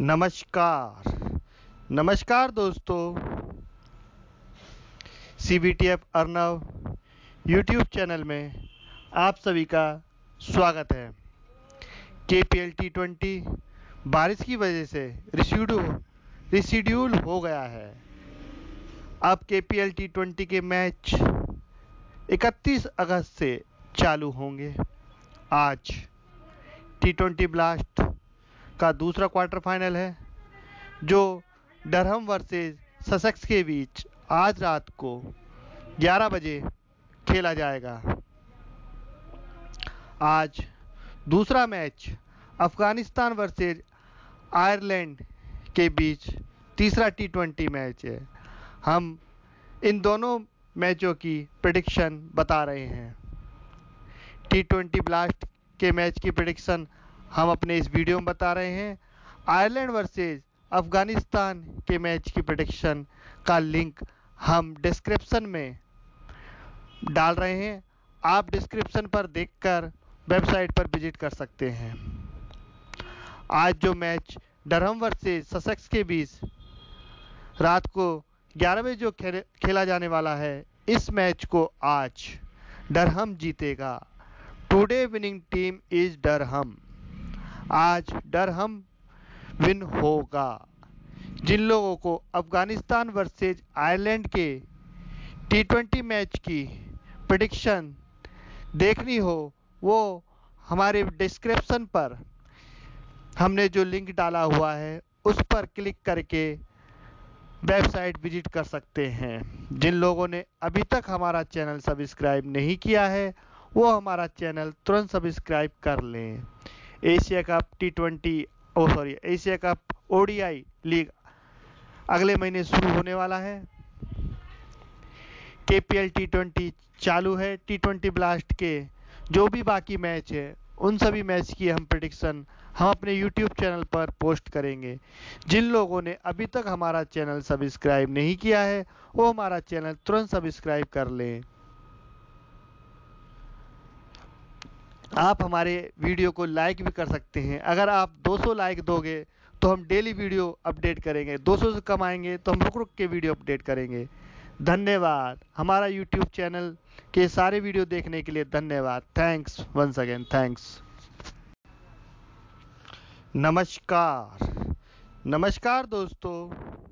नमस्कार। नमस्कार दोस्तों। C B T F Arnav YouTube channel में आप सभी का स्वागत है। के पी एल टी ट्वेंटी बारिश की वजह से रिशीड्यूल रिशीड्यूल हो गया है। अब K P L T twenty के मैच 31 अगस्त से चालू होंगे। आज टी ट्वेंटी ब्लास्ट का दूसरा क्वार्टर फाइनल है, जो डरहम वर्सेस ससेक्स के बीच आज रात को 11 बजे खेला जाएगा। आज दूसरा मैच अफ़गानिस्तान वर्सेस आयरलैंड के बीच तीसरा टी ट्वेंटी मैच है। हम इन दोनों मैचों की प्रडिक्शन बता रहे हैं। टी ट्वेंटी ब्लास्ट के मैच की प्रडिक्शन हम अपने इस वीडियो में बता रहे हैं आयरलैंड वर्सेस अफ़गानिस्तान के मैच की प्रडिक्शन का लिंक हम डिस्क्रिप्शन में डाल रहे हैं। आप डिस्क्रिप्शन पर देखकर वेबसाइट पर विज़िट कर सकते हैं। आज जो मैच डरहम वर्सेस ससेक्स के बीच रात को 11 बजे जो खेला जाने वाला है, इस मैच को आज डरहम जीतेगा। Today winning team is Durham आज डरहम विन होगा। जिन लोगों को अफ़गानिस्तान वर्सेज आयरलैंड के टी मैच की प्रडिक्शन देखनी हो, वो हमारे डिस्क्रिप्शन पर हमने जो लिंक डाला हुआ है, उस पर क्लिक करके वेबसाइट विज़िट कर सकते हैं। जिन लोगों ने अभी तक हमारा चैनल सब्सक्राइब नहीं किया है, वो हमारा चैनल तुरंत सब्सक्राइब कर लें। Asia cup T twenty oh sorry Asia cup, ODI league अगले महीने शुरू होने वाला है। के पी एल टी ट्वेंटी चालू है। टी ट्वेंटी ब्लास्ट के जो भी बाकी मैच है, उन सभी मैच की हम प्रडिक्शन हम अपने यूट्यूब चैनल पर पोस्ट करेंगे। जिन लोगों ने अभी तक हमारा चैनल सब्सक्राइब नहीं किया है, वो हमारा चैनल तुरंत सब्सक्राइब कर लें। आप हमारे वीडियो को लाइक भी कर सकते हैं। अगर आप 200 लाइक दोगे तो हम डेली वीडियो अपडेट करेंगे। 200 से कम आएँगे तो हम रुक रुक के वीडियो अपडेट करेंगे। धन्यवाद। हमारा यूट्यूब चैनल के सारे वीडियो देखने के लिए धन्यवाद। थैंक्स वंस अगेन थैंक्स नमस्कार। नमस्कार दोस्तों।